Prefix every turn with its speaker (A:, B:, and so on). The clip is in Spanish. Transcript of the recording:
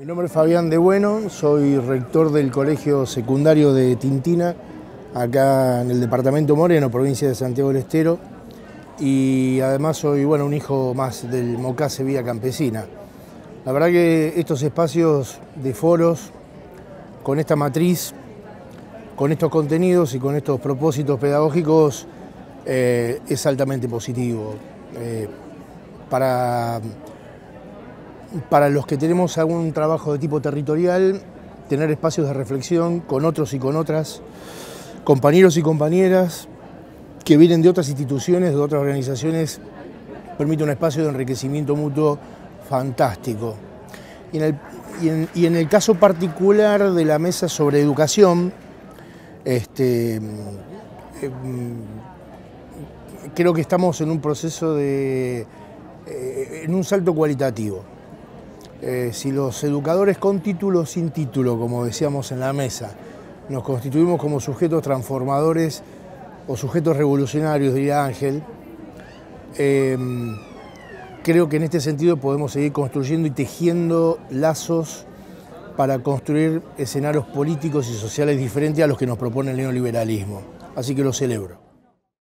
A: Mi nombre es Fabián de Bueno, soy rector del Colegio Secundario de Tintina, acá en el departamento Moreno, provincia de Santiago del Estero, y además soy bueno, un hijo más del Mocase Vía Campesina. La verdad que estos espacios de foros, con esta matriz, con estos contenidos y con estos propósitos pedagógicos, eh, es altamente positivo. Eh, para para los que tenemos algún trabajo de tipo territorial, tener espacios de reflexión con otros y con otras, compañeros y compañeras que vienen de otras instituciones, de otras organizaciones, permite un espacio de enriquecimiento mutuo fantástico. Y en el, caso particular de la mesa sobre educación, este, em, creo que estamos en un proceso de, eh, en un salto cualitativo. Eh, si los educadores con título o sin título, como decíamos en la mesa, nos constituimos como sujetos transformadores o sujetos revolucionarios, diría Ángel, em, creo que en este sentido podemos seguir construyendo y tejiendo lazos para construir escenarios políticos y sociales diferentes a los que nos propone el neoliberalismo. Así que lo celebro.